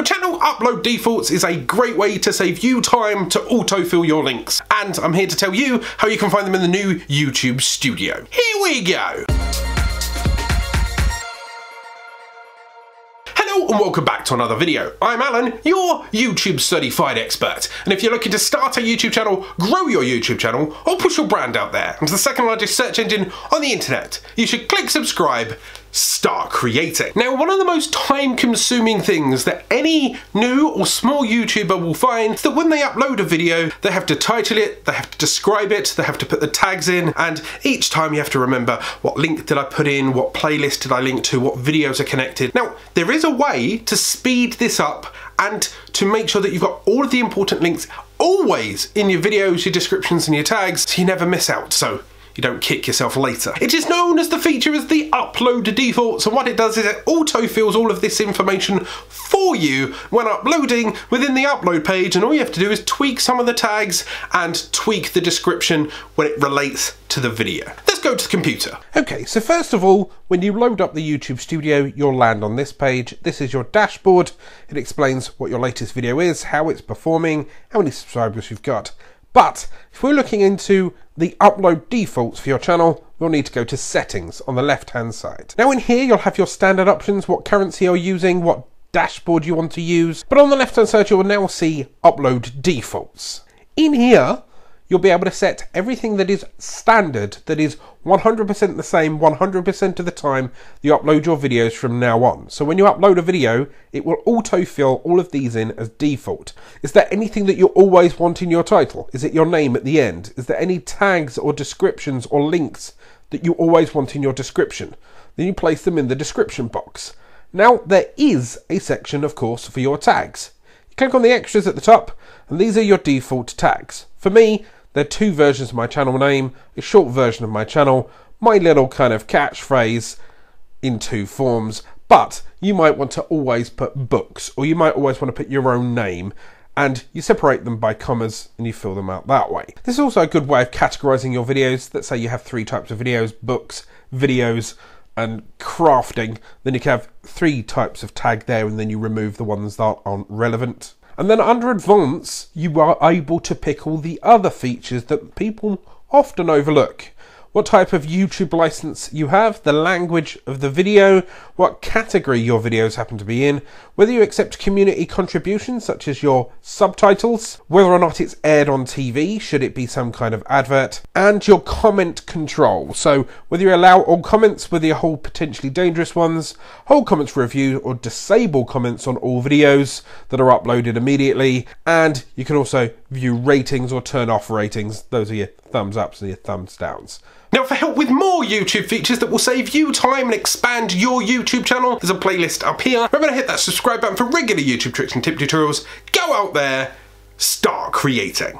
Your channel upload defaults is a great way to save you time to autofill your links. And I'm here to tell you how you can find them in the new YouTube studio. Here we go. Hello and welcome back to another video. I'm Alan, your YouTube certified expert. And if you're looking to start a YouTube channel, grow your YouTube channel, or push your brand out there into the second largest search engine on the internet, you should click subscribe start creating. Now, one of the most time consuming things that any new or small YouTuber will find is that when they upload a video, they have to title it, they have to describe it, they have to put the tags in, and each time you have to remember what link did I put in, what playlist did I link to, what videos are connected. Now, there is a way to speed this up and to make sure that you've got all of the important links always in your videos, your descriptions and your tags so you never miss out. So you don't kick yourself later. It is known as the feature as the upload defaults and what it does is it auto-fills all of this information for you when uploading within the upload page, and all you have to do is tweak some of the tags and tweak the description when it relates to the video. Let's go to the computer. Okay, so first of all, when you load up the YouTube Studio, you'll land on this page. This is your dashboard. It explains what your latest video is, how it's performing, how many subscribers you've got. But if we're looking into the upload defaults for your channel, we'll need to go to settings on the left hand side. Now in here you'll have your standard options, what currency you're using, what dashboard you want to use, but on the left hand side you'll now see upload defaults. In here you'll be able to set everything that is standard, that is 100% the same 100% of the time you upload your videos from now on. So when you upload a video, it will auto-fill all of these in as default. Is there anything that you always want in your title? Is it your name at the end? Is there any tags or descriptions or links that you always want in your description? Then you place them in the description box. Now there is a section, of course, for your tags. You click on the extras at the top, and these are your default tags. For me, there are two versions of my channel name, a short version of my channel, my little kind of catchphrase in two forms, but you might want to always put books, or you might always want to put your own name, and you separate them by commas and you fill them out that way. This is also a good way of categorizing your videos. Let's say you have three types of videos, books, videos, and crafting. Then you can have three types of tag there, and then you remove the ones that aren't relevant. And then under advanced, you are able to pick all the other features that people often overlook what type of YouTube license you have, the language of the video, what category your videos happen to be in, whether you accept community contributions such as your subtitles, whether or not it's aired on TV, should it be some kind of advert, and your comment control. So whether you allow all comments, whether you hold potentially dangerous ones, hold comments for review, or disable comments on all videos that are uploaded immediately, and you can also view ratings or turn off ratings. Those are your thumbs ups and your thumbs downs. Now for help with more YouTube features that will save you time and expand your YouTube channel, there's a playlist up here. Remember to hit that subscribe button for regular YouTube tricks and tip tutorials. Go out there, start creating.